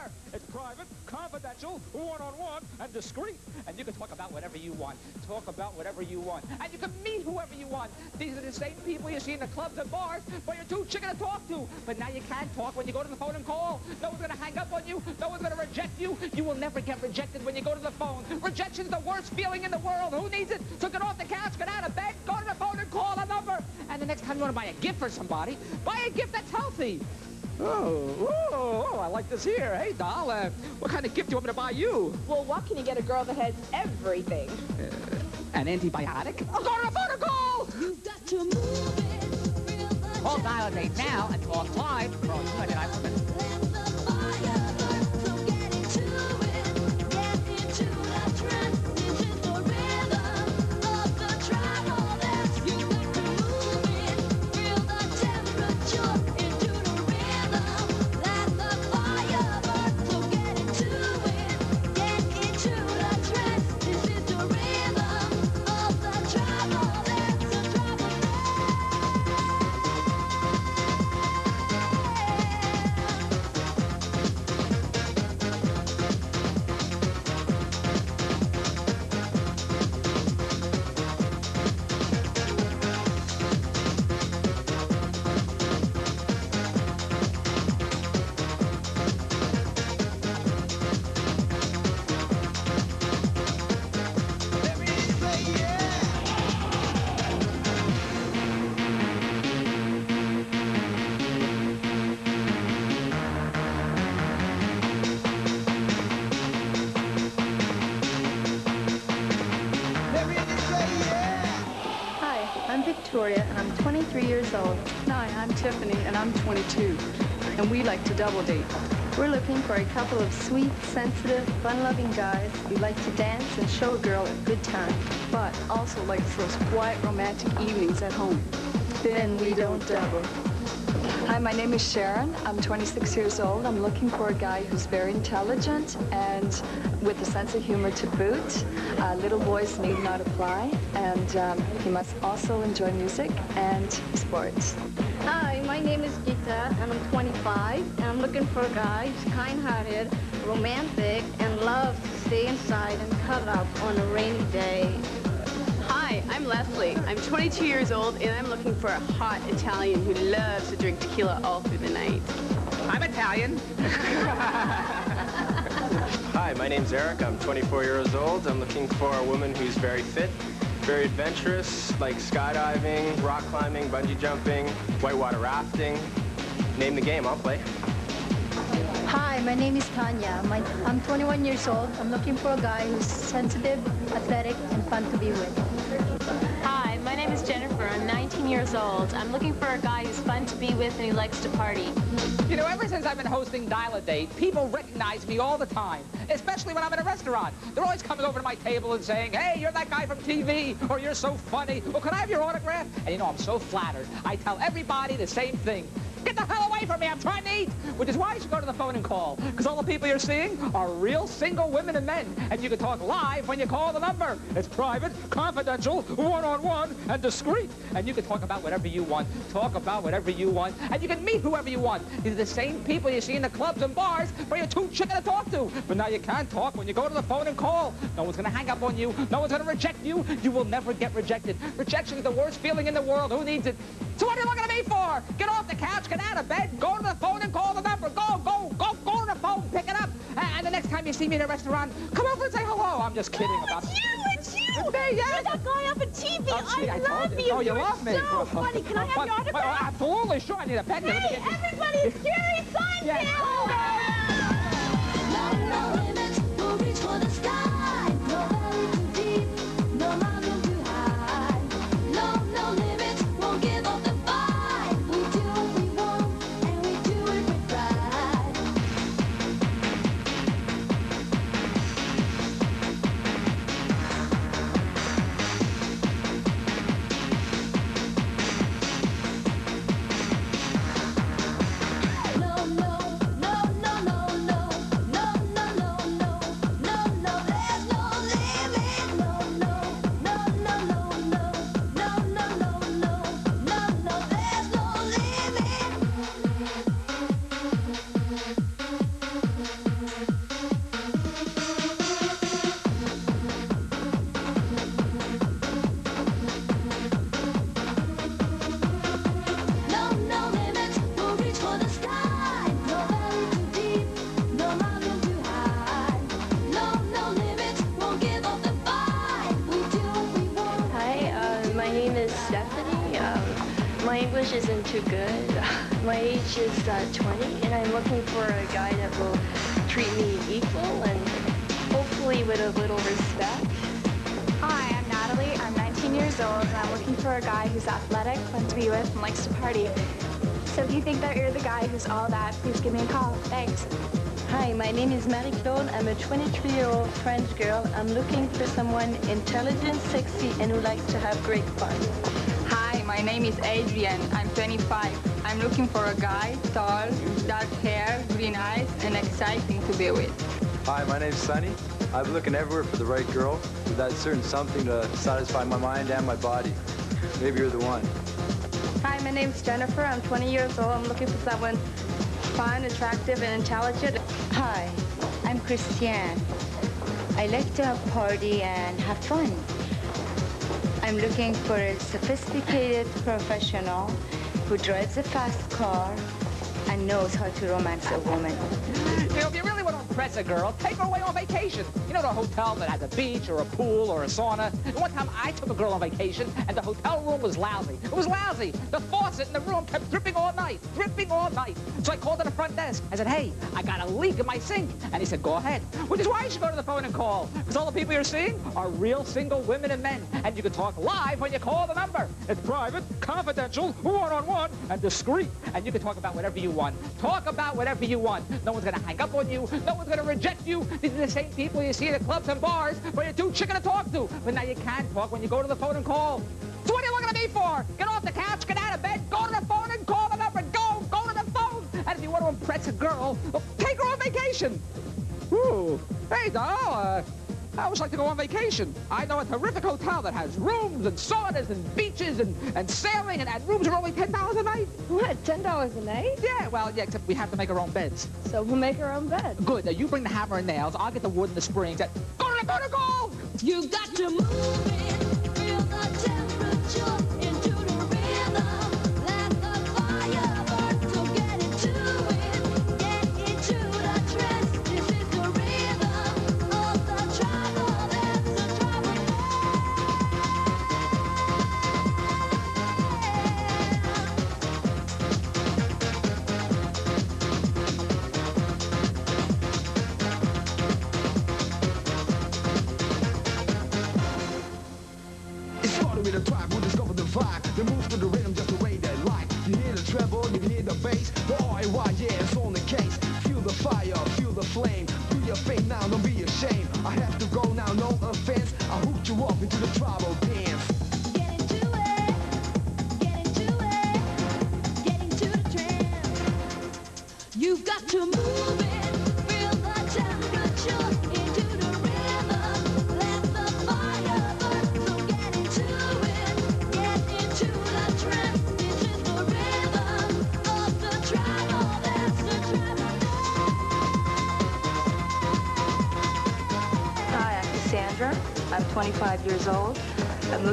number. It's private, confidential, one-on-one, and discreet. And you can talk about whatever you want. Talk about whatever you want. And you can meet whoever you want. These are the same people you see in the clubs and bars, but you're too chicken to talk to. But now you can talk when you go to the phone and call. No one's going to hang up on you. No one's going to reject you. You will never get rejected when you go to the phone. Rejection's the worst feeling in the world. Who needs it? So get off the couch, get out of bed, go to the phone and call a number. And the next time you want to buy a gift for somebody, buy a gift that's healthy. Oh, oh, oh, I like this here. Hey, doll, uh, what kind of gift do you want me to buy you? Well, what can you get a girl that has everything? Uh, an antibiotic? I'll go to phone and call! You've got to move it. Call dial a date now and talk live for 29 minutes. Let years old. Hi, I'm Tiffany, and I'm 22, and we like to double date. We're looking for a couple of sweet, sensitive, fun-loving guys who like to dance and show a girl a good time. But also like those quiet, romantic evenings at home. Then we don't double. Hi, my name is Sharon. I'm 26 years old. I'm looking for a guy who's very intelligent and with a sense of humor to boot. Uh, little boys need not apply, and um, he must also enjoy music and sports. Hi, my name is Gita, and I'm 25, and I'm looking for a guy who's kind-hearted, romantic, and loves to stay inside and cuddle up on a rainy day. Hi, I'm Leslie. I'm 22 years old and I'm looking for a hot Italian who loves to drink tequila all through the night. I'm Italian. Hi, my name's Eric. I'm 24 years old. I'm looking for a woman who's very fit, very adventurous, like skydiving, rock climbing, bungee jumping, whitewater rafting. Name the game, I'll play. Hi, my name is Tanya. My, I'm 21 years old. I'm looking for a guy who's sensitive, athletic, and fun to be with. Name is Jennifer. I'm 19 years old. I'm looking for a guy who's fun to be with and who likes to party. You know, ever since I've been hosting Dial a Date, people recognize me all the time, especially when I'm in a restaurant. They're always coming over to my table and saying, hey, you're that guy from TV, or you're so funny, or can I have your autograph? And you know, I'm so flattered. I tell everybody the same thing. Get the hell away from me, I'm trying to eat! Which is why you should go to the phone and call. Because all the people you're seeing are real single women and men. And you can talk live when you call the number. It's private, confidential, one-on-one, and discreet. And you can talk about whatever you want. Talk about whatever you want. And you can meet whoever you want. These are the same people you see in the clubs and bars where you're too chicken to talk to. But now you can talk when you go to the phone and call. No one's going to hang up on you. No one's going to reject you. You will never get rejected. Rejection is the worst feeling in the world. Who needs it? So what are you looking at me for? Get off the couch, get out of bed, go to the phone and call the number. Go, go, go, go to the phone, pick it up. And the next time you see me in a restaurant, come over and say hello. I'm just kidding Oh, about it's you! It's you! Me, yeah. You're that guy up on TV. Oh, gee, I, told love you. you. Oh, you You're love me. so funny. Can I have your autograph? absolutely, sure. I need a pen. Hey, get you- everybody, it's Jerry Too good. My age is uh, 20, and I'm looking for a guy that will treat me equal and hopefully with a little respect. Hi, I'm Natalie. I'm 19 years old, and I'm looking for a guy who's athletic, fun to be with, and likes to party. So if you think that you're the guy who's all that, please give me a call. Thanks. Hi, my name is Marie-Claude. I'm a 23-year-old French girl. I'm looking for someone intelligent, sexy, and who likes to have great fun. Hi, my name is Adrian. I'm 25. I'm looking for a guy, tall, dark hair, green eyes, and exciting to be with. Hi, my name's Sunny. I'm looking everywhere for the right girl with that certain something to satisfy my mind and my body. Maybe you're the one. Hi, my name's Jennifer. I'm 20 years old. I'm looking for someone fun, attractive, and intelligent. Hi, I'm Christiane. I like to have party and have fun. I'm looking for a sophisticated professional who drives a fast car and knows how to romance a woman. Impress a girl, take her away on vacation. You know, to a hotel that has a beach or a pool or a sauna. One time I took a girl on vacation, and the hotel room was lousy. It was lousy. The faucet in the room kept dripping all night, dripping all night. So I called to the front desk. I said, hey, I got a leak in my sink. And he said, go ahead. Which is why you should go to the phone and call. Because all the people you're seeing are real single women and men. And you can talk live when you call the number. It's private, confidential, one-on-one, and discreet. And you can talk about whatever you want. Talk about whatever you want. No one's going to hang up on you. No one's going to reject you. These are the same people you see in the clubs and bars, but you're too chicken to talk to. But now you can't talk when you go to the phone and call. So what are you looking at me for? Get off the couch, get out of bed, go to the phone and call the number. And go, go to the phone. And if you want to impress a girl, take her on vacation. Ooh, hey, doll, uh, I always like to go on vacation. I know a terrific hotel that has rooms and saunas and beaches and, and sailing, and, and rooms are only $10 a night. What, $10 a night? Yeah, well, yeah, except we have to make our own beds. So we'll make our own bed. Good. Now you bring the hammer and nails. I'll get the wood and the springs. And go to the go to go. You got to move it,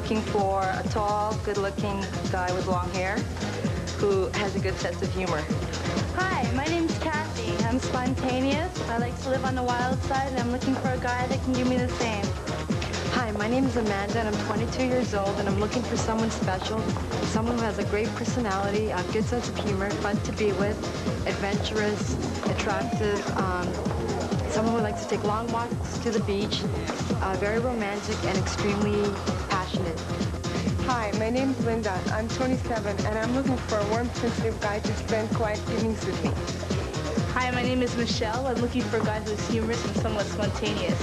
looking for a tall, good-looking guy with long hair who has a good sense of humor. Hi, my name's Kathy. I'm spontaneous. I like to live on the wild side, and I'm looking for a guy that can give me the same. Hi, my name is Amanda, and I'm 22 years old, and I'm looking for someone special, someone who has a great personality, a good sense of humor, fun to be with, adventurous, attractive, um, someone who likes to take long walks to the beach, uh, very romantic, and extremely passionate. Hi, my name is Linda. I'm 27, and I'm looking for a warm, sensitive guy to spend quiet evenings with me. Hi, my name is Michelle. I'm looking for a guy who's humorous and somewhat spontaneous.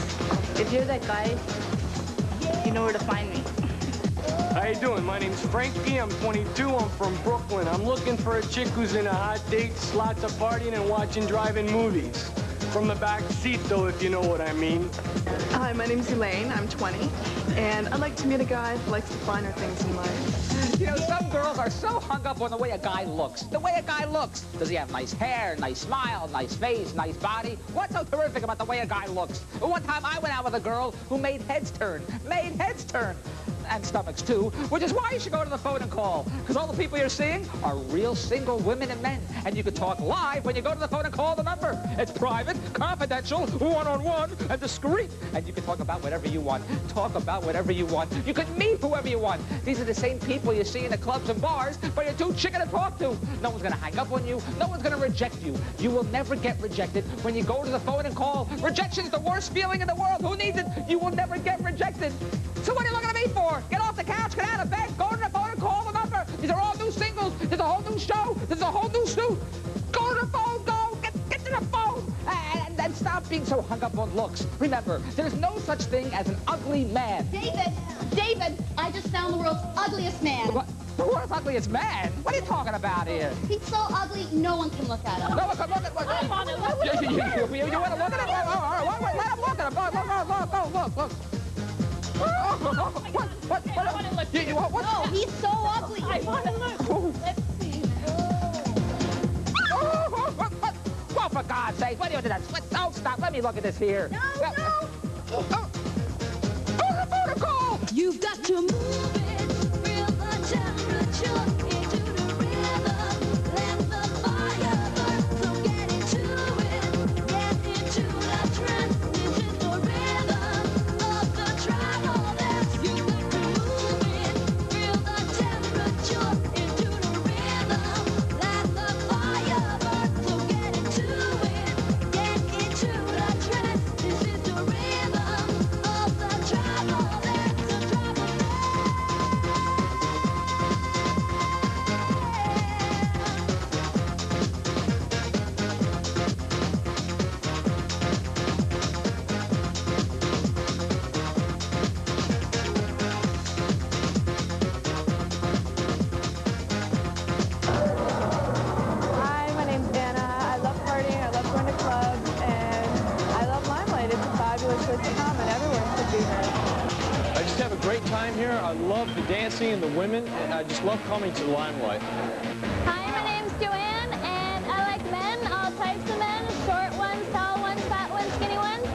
If you're that guy, you know where to find me. How you doing? My name's Frankie. I'm 22. I'm from Brooklyn. I'm looking for a chick who's in a hot dates, lots of partying and watching drive-in movies. From the back seat, though, if you know what I mean. Hi, my name's Elaine. I'm 20, and I'd like to meet a guy who likes the finer things in life. You know, some girls are so hung up on the way a guy looks. The way a guy looks. Does he have nice hair, nice smile, nice face, nice body? What's so terrific about the way a guy looks? One time I went out with a girl who made heads turn. Made heads turn. And stomachs too, which is why you should go to the phone and call. Because all the people you're seeing are real single women and men. And you can talk live when you go to the phone and call the number. It's private, confidential, one-on-one, and discreet. And you can talk about whatever you want. Talk about whatever you want. You can meet whoever you want. These are the same people you see in the clubs and bars, but you're too chicken to talk to. No one's going to hang up on you. No one's going to reject you. You will never get rejected when you go to the phone and call. Rejection is the worst feeling in the world. Who needs it? You will never get rejected. So what are you looking at for? Get off the couch, get out of bed, go to the phone and call the number. These are all new singles. There's a whole new show. There's a whole new suit. Go to the phone, go. Get, get to the phone. And, and stop being so hung up on looks. Remember, there's no such thing as an ugly man. David, David, I just found the world's ugliest man. What? The world's ugliest man? What are you talking about here? He's so ugly, no one can look at him. No one can look at what? I want to You, you, you, you, want to look at him? Oh, oh, oh, all right, let him look at him. Go, go, go, go, look, look. Oh, oh, oh, what, what, what, I want to look. You, what, what? No, he's so ugly. I want to look. Let's see. Oh, oh, what, what? Well, for God's sake, what are you doing? What, don't stop. Let me look at this here. No, no. Oh, oh, the call. You've got to move it, feel the temperature the dancing and the women, and I just love coming to Limelight. Hi, my name's Joanne, and I like men, all types of men, short ones, tall ones, fat ones, skinny ones.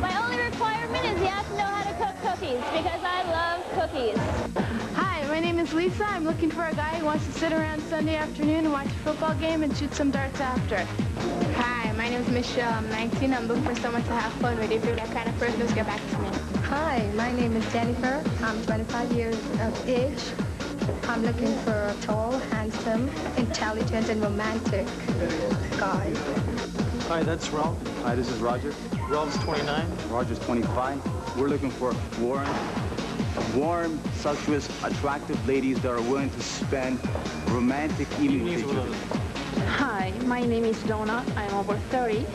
My only requirement is you have to know how to cook cookies, because I love cookies. Hi, my name is Lisa. I'm looking for a guy who wants to sit around Sunday afternoon and watch a football game and shoot some darts after. Hi, my name is Michelle. I'm 19. I'm looking for someone to have fun with. If you're that kind of person, just get back to me. Hi, my name is Jennifer. I'm 25 years of age. I'm looking for a tall, handsome, intelligent, and romantic guy. Hi, that's Ralph. Hi, this is Roger. Ralph's 29. Roger's 25. We're looking for warm, warm, sumptuous, attractive ladies that are willing to spend romantic evenings with each other. Hi, my name is Donna. I'm over 30.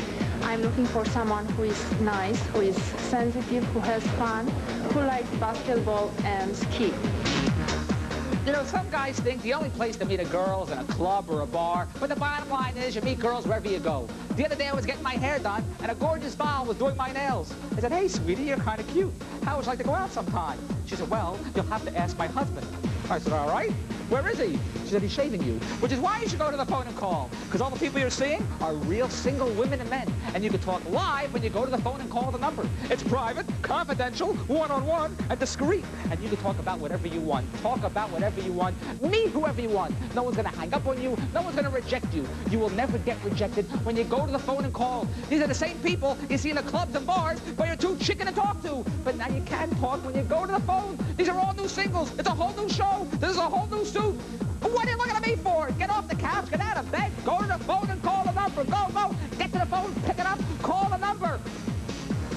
I'm looking for someone who is nice, who is sensitive, who has fun, who likes basketball and ski. You know, some guys think the only place to meet a girl is in a club or a bar, but the bottom line is you meet girls wherever you go. The other day I was getting my hair done, and a gorgeous doll was doing my nails. I said, hey, sweetie, you're kind of cute. How would you like to go out sometime? She said, well, you'll have to ask my husband. I said, all right. Where is he? She said, he's shaving you. Which is why you should go to the phone and call. Because all the people you're seeing are real single women and men. And you can talk live when you go to the phone and call the number. It's private, confidential, one-on-one, and discreet. And you can talk about whatever you want. Talk about whatever you want. Meet whoever you want. No one's going to hang up on you. No one's going to reject you. You will never get rejected when you go to the phone and call. These are the same people you see in the clubs and bars but you're too chicken to talk to. But now you can talk when you go to the phone. These are all new singles. It's a whole new show. This is a whole new suit. What are you looking at me for? Get off the couch, get out of bed, go to the phone and call the number. Go, go. Get to the phone, pick it up, call the number.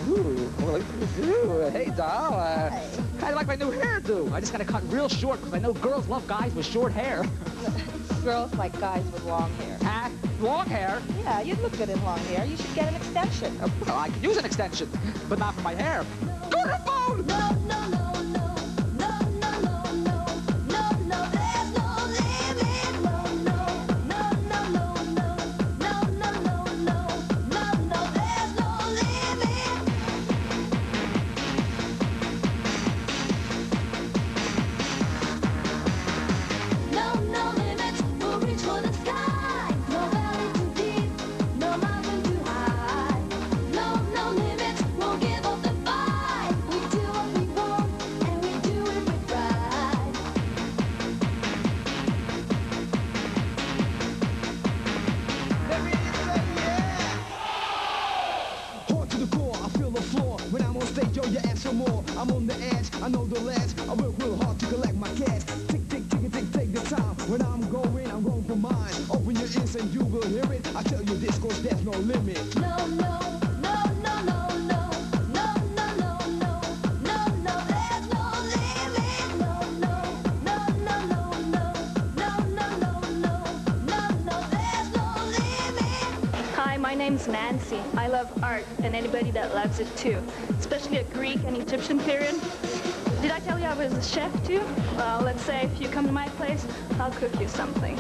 Ooh, hey, doll. Uh, how do you like my new hairdo? I just got to cut real short because I know girls love guys with short hair. Girls like guys with long hair. Huh? Long hair? Yeah, you'd look good in long hair. You should get an extension. Uh, well, I could use an extension, but not for my hair. Go to the phone! No, no, no, no. Love art and anybody that loves it too, especially a Greek and Egyptian period. Did I tell you I was a chef too? Well, let's say if you come to my place, I'll cook you something.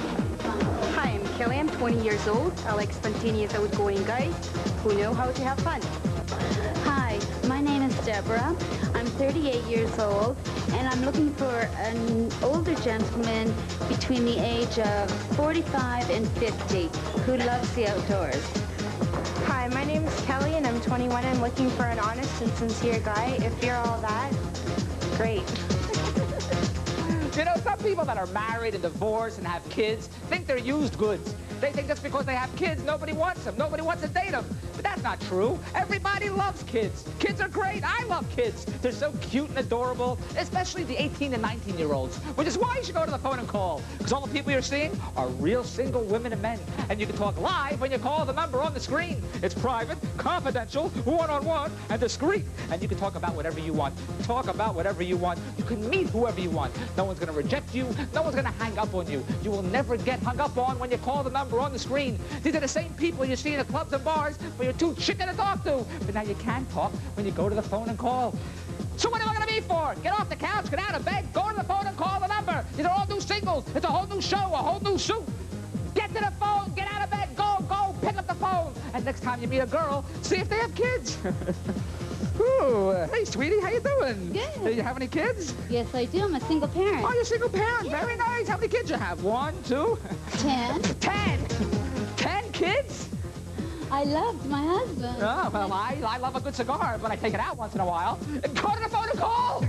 Hi, I'm Kelly. I'm 20 years old. I like spontaneous, outgoing guys who know how to have fun. Hi, my name is Deborah. I'm 38 years old, and I'm looking for an older gentleman between the age of 45 and 50 who loves the outdoors. 21 and looking for an honest and sincere guy. If you're all that, great. you know, some people that are married and divorced and have kids think they're used goods. They think just because they have kids, nobody wants them. Nobody wants to date them. That's not true. Everybody loves kids. Kids are great. I love kids. They're so cute and adorable, especially the 18 and 19 year olds, which is why you should go to the phone and call. Because all the people you're seeing are real single women and men. And you can talk live when you call the number on the screen. It's private, confidential, one-on-one, and discreet. And you can talk about whatever you want. Talk about whatever you want. You can meet whoever you want. No one's going to reject you. No one's going to hang up on you. You will never get hung up on when you call the number on the screen. These are the same people you see in the clubs and bars, but you're too chicken to talk to. But now you can talk when you go to the phone and call. So what am I going to be for? Get off the couch, get out of bed, go to the phone and call the number. These are all new singles. It's a whole new show, a whole new suit. Get to the phone, get out of bed, go, go, pick up the phone. And next time you meet a girl, see if they have kids. Ooh, hey, sweetie, how you doing? Good. Do you have any kids? Yes, I do. I'm a single parent. Oh, you're a single parent. Very nice. How many kids you have? One, two? Ten. Ten. Ten kids? I loved my husband. Oh, well, I, I love a good cigar, but I take it out once in a while. Go to the phone call.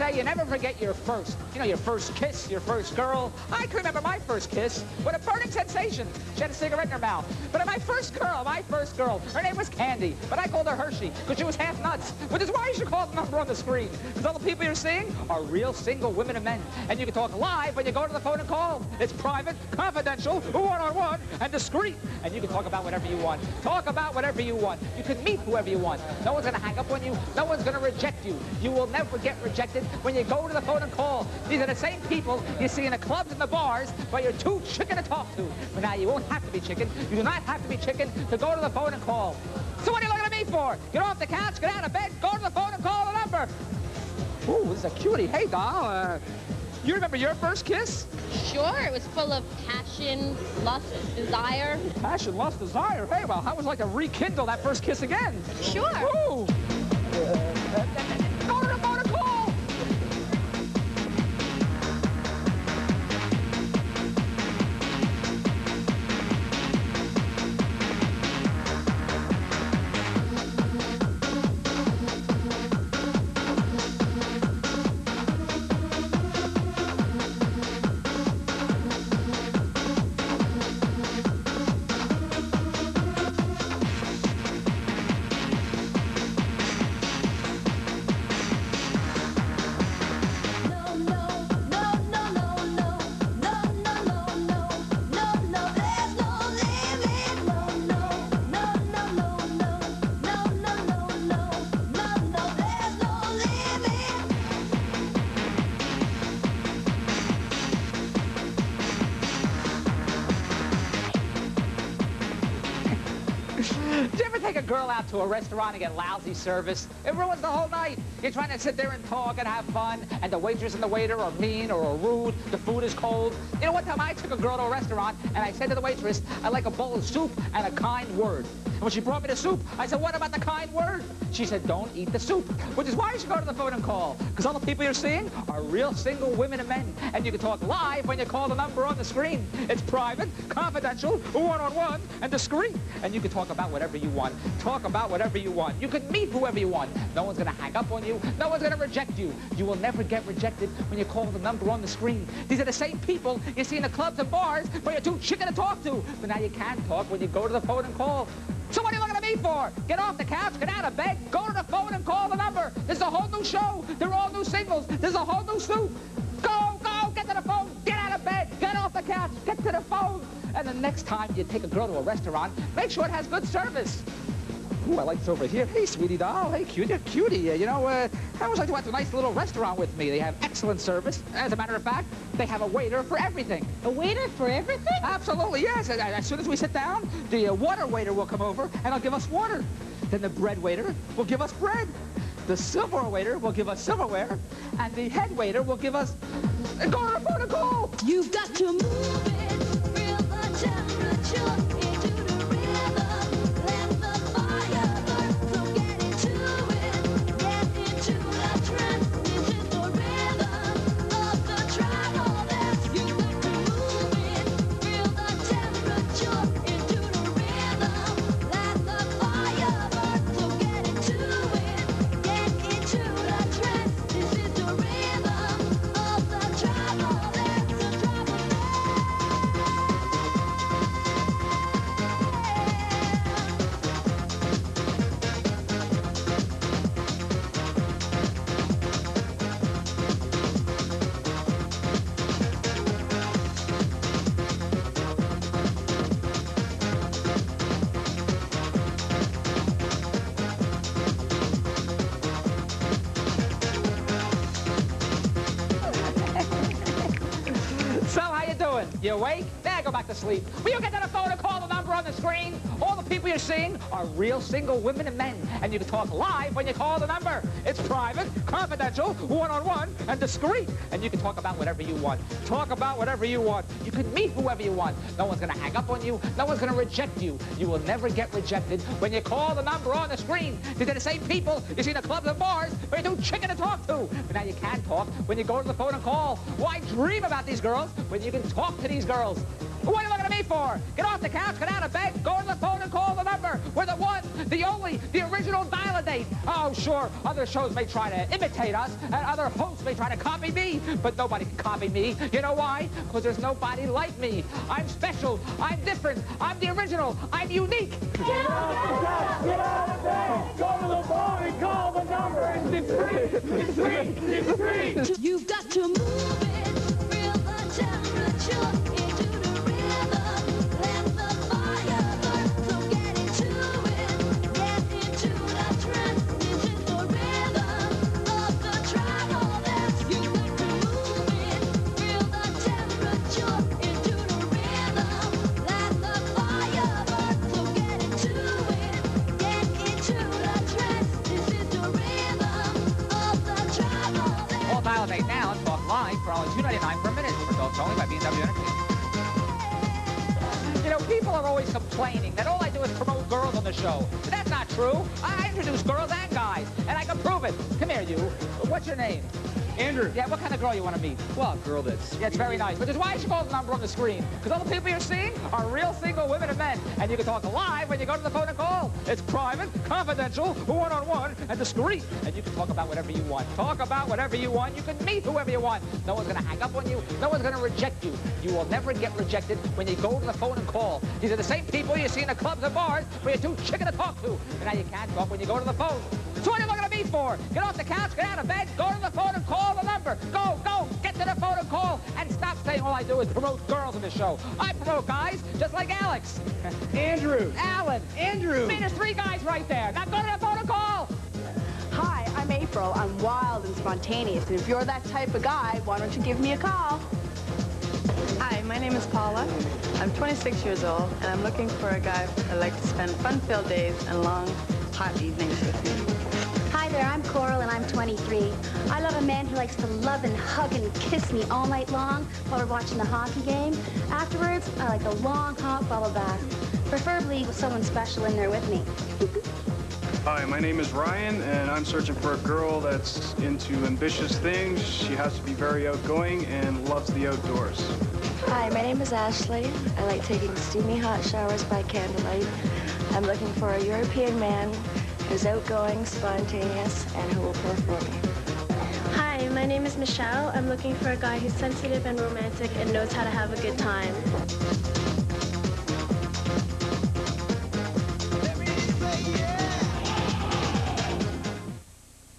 Say you never forget your first. You know, your first kiss, your first girl. I can remember my first kiss. What a burning sensation. She had a cigarette in her mouth. But my first girl, my first girl, her name was Candy, but I called her Hershey because she was half nuts. Which is why you should call the number on the screen. Because all the people you're seeing are real single women and men. And you can talk live when you go to the phone and call. It's private, confidential, one-on-one, and discreet. And you can talk about whatever you want. Talk about whatever you want. You can meet whoever you want. No one's going to hang up on you. No one's going to reject you. You will never get rejected when you go to the phone and call. These are the same people you see in the clubs and the bars, but you're too chicken to talk to. But now you won't have to be chicken. You do not have to be chicken to go to the phone and call. So what are you looking at me for? Get off the couch, get out of bed, go to the phone and call the number. Ooh, this is a cutie. Hey, doll. Uh, you remember your first kiss? Sure, it was full of passion, lust, desire. Passion, lust, desire. Hey, well, how was it like to rekindle that first kiss again? Sure. Ooh. To a restaurant and get lousy service? You're trying to sit there and talk and have fun, and the waitress and the waiter are mean or are rude. The food is cold. You know, one time I took a girl to a restaurant, and I said to the waitress, I'd like a bowl of soup and a kind word. And when she brought me the soup, I said, what about the kind word? She said, don't eat the soup, which is why you should go to the phone and call. Because all the people you're seeing are real single women and men, and you can talk live when you call the number on the screen. It's private, confidential, one-on-one, and discreet. And you can talk about whatever you want. Talk about whatever you want. You can meet whoever you want. No one's going to hang up on you. No one's going to reject you. You will never get rejected when you call the number on the screen. These are the same people you see in the clubs and bars, but you're too chicken to talk to. But now you can't talk when you go to the phone and call. So what are you looking at me for? Get off the couch, get out of bed, go to the phone and call the number. This is a whole new show. They're all new singles. This is a whole new soup. Go, go, get to the phone, get out of bed, get off the couch, get to the phone. And the next time you take a girl to a restaurant, make sure it has good service. Ooh, I like this over here. Hey, sweetie doll. Hey, cutie, cutie. Uh, you know, uh, I always like to go to a nice little restaurant with me. They have excellent service. As a matter of fact, they have a waiter for everything. A waiter for everything? Absolutely, yes. As soon as we sit down, the uh, water waiter will come over and he'll give us water. Then the bread waiter will give us bread. The silver waiter will give us silverware. And the head waiter will give us... Go to the phone call! You've got to move it, feel the temperature you awake? Now go back to sleep. Will you get to the phone and call the number on the screen? All the people you're seeing are real single women and men, and you can talk live when you call the number. It's private, confidential, one-on-one, and discreet, and you can talk about whatever you want. Talk about whatever you want. You can meet whoever you want. No one's gonna hang up on you. No one's gonna reject you. You will never get rejected when you call the number on the screen. These are the same people you see in the clubs and bars where you're too chicken to talk to. But now you can talk when you go to the phone and call. Why dream about these girls when you can talk to these girls? What are you looking at me for? Get off the couch, get out of bed, go to the phone and call the number. We're the one, the only, the original dial-a-date. Oh, sure, other shows may try to imitate us, and other hosts may try to copy me, but nobody can copy me. You know why? Because there's nobody like me. I'm special, I'm different, I'm the original, I'm unique. Get off the couch, get out of bed, go to the phone and call the number. It's free, it's free, it's free. You've got to move it, feel the temperature girl that's... Yeah, it's very nice. Which is why you should call the number on the screen. Because all the people you're seeing are real single women and men. And you can talk live when you go to the phone and call. It's private, confidential, one-on-one, and discreet. And you can talk about whatever you want. Talk about whatever you want. You can meet whoever you want. No one's going to hang up on you. No one's going to reject you. You will never get rejected when you go to the phone and call. These are the same people you see in the clubs and bars where you're too chicken to talk to. And now you can't talk when you go to the phone. So what are you looking at me for? Get off the couch, get out of bed, go to the phone and call the number. Go, go, get to the phone and call. And stop saying all I do is promote girls in the show. I promote guys just like Alex. Andrew. Alan. Andrew. I mean, there's three guys right there. Now go to the phone and call. Hi, I'm April. I'm wild and spontaneous, and if you're that type of guy, why don't you give me a call? Hi, my name is Paula. I'm 26 years old, and I'm looking for a guy that like to spend fun-filled days and long, hot evenings with me. Hi there, I'm Coral and I'm 23. I love a man who likes to love and hug and kiss me all night long while we're watching the hockey game. Afterwards, I like a long hot bubble bath, preferably with someone special in there with me. Hi, my name is Ryan, and I'm searching for a girl that's into ambitious things. She has to be very outgoing and loves the outdoors. Hi, my name is Ashley. I like taking steamy hot showers by candlelight. I'm looking for a European man who's outgoing, spontaneous, and who will care for me. Hi, my name is Michelle. I'm looking for a guy who's sensitive and romantic and knows how to have a good time.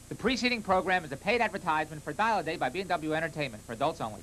The preceding program is a paid advertisement for Dial a Date by B&W Entertainment for adults only.